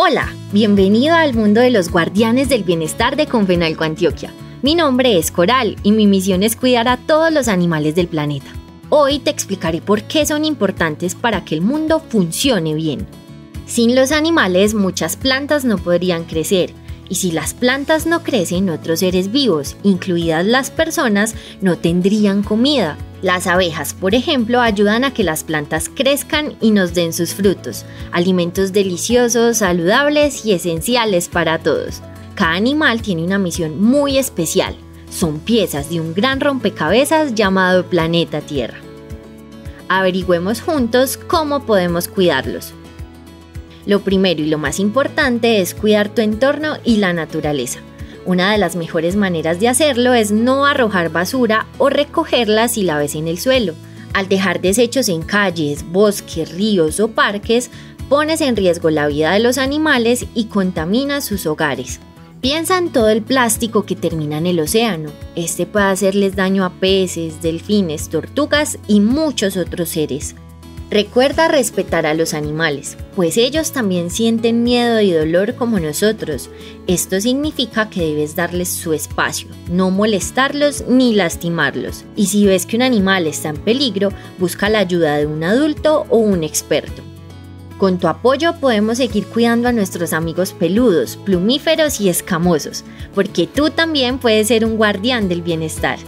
Hola, bienvenido al mundo de los guardianes del bienestar de Confenalco Antioquia. Mi nombre es Coral y mi misión es cuidar a todos los animales del planeta. Hoy te explicaré por qué son importantes para que el mundo funcione bien. Sin los animales muchas plantas no podrían crecer y si las plantas no crecen otros seres vivos, incluidas las personas, no tendrían comida. Las abejas, por ejemplo, ayudan a que las plantas crezcan y nos den sus frutos, alimentos deliciosos, saludables y esenciales para todos. Cada animal tiene una misión muy especial. Son piezas de un gran rompecabezas llamado planeta Tierra. Averigüemos juntos cómo podemos cuidarlos. Lo primero y lo más importante es cuidar tu entorno y la naturaleza. Una de las mejores maneras de hacerlo es no arrojar basura o recogerla si la ves en el suelo. Al dejar desechos en calles, bosques, ríos o parques, pones en riesgo la vida de los animales y contaminas sus hogares. Piensa en todo el plástico que termina en el océano. Este puede hacerles daño a peces, delfines, tortugas y muchos otros seres. Recuerda respetar a los animales, pues ellos también sienten miedo y dolor como nosotros. Esto significa que debes darles su espacio, no molestarlos ni lastimarlos. Y si ves que un animal está en peligro, busca la ayuda de un adulto o un experto. Con tu apoyo podemos seguir cuidando a nuestros amigos peludos, plumíferos y escamosos, porque tú también puedes ser un guardián del bienestar.